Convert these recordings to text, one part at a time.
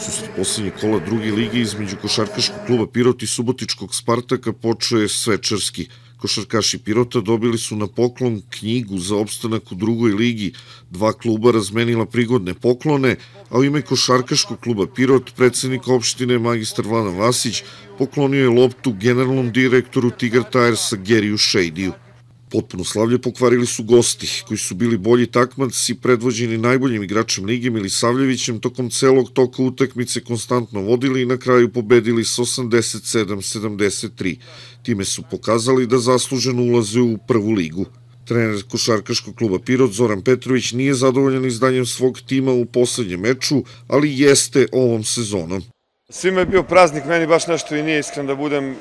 Susret poslednje kola druge lige između košarkaškog kluba Pirot i Subotičkog Spartaka počeo je svečarski. Košarkaši Pirota dobili su na poklon knjigu za opstanak u drugoj ligi. Dva kluba razmenila prigodne poklone, a u ime košarkaškog kluba Pirot predsednik opštine magistar Vladan Vasić poklonio je loptu generalnom direktoru Tigar Tiresa Geriju Šejdiju. Potpuno slavlje pokvarili su gosti, koji su bili bolji takmaci predvođeni najboljim igračem lige Milisavljevićem tokom celog toka utakmice konstantno vodili i na kraju pobedili s 87-73. Time su pokazali da zasluženo ulaze u prvu ligu. Trener košarkaškog kluba Pirot Zoran Petrović nije zadovoljan izdanjem svog tima u poslednjem meču, ali jeste ovom sezonom. Svima je bio praznik, meni baš nešto i nije iskren da budem. E,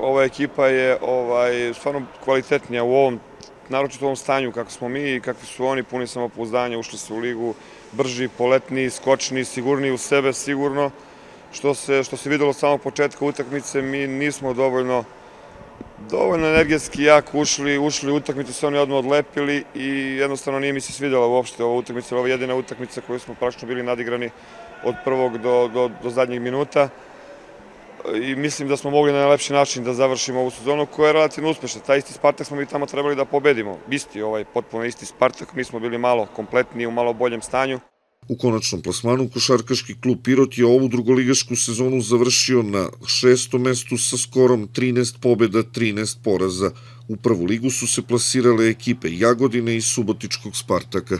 ova ekipa je ovaj, stvarno kvalitetnija u ovom, naročito u ovom stanju kako smo mi i kakvi su oni, puni samopouzdanja, ušli su u ligu, brži, poletni, skočni, sigurni u sebe sigurno. Što se, što se videlo od samog početka utakmice, mi nismo dovoljno dovoljno energijski jak ušli, ušli u utakmicu, se oni odmah odlepili i jednostavno nije mi se svidjela uopšte ova utakmica, ova jedina utakmica koju smo praktično bili nadigrani od prvog do, do, do zadnjeg minuta i mislim da smo mogli na najlepši način da završimo ovu sezonu koja je relativno uspešna. Taj isti Spartak smo mi tamo trebali da pobedimo. Isti ovaj potpuno isti Spartak, mi smo bili malo kompletni u malo boljem stanju. U konačnom plasmanu košarkaški klub Pirot je ovu drugoligašku sezonu završio na šestom mestu sa skorom 13 pobeda, 13 poraza. U prvu ligu su se plasirale ekipe Jagodine i Subotičkog Spartaka.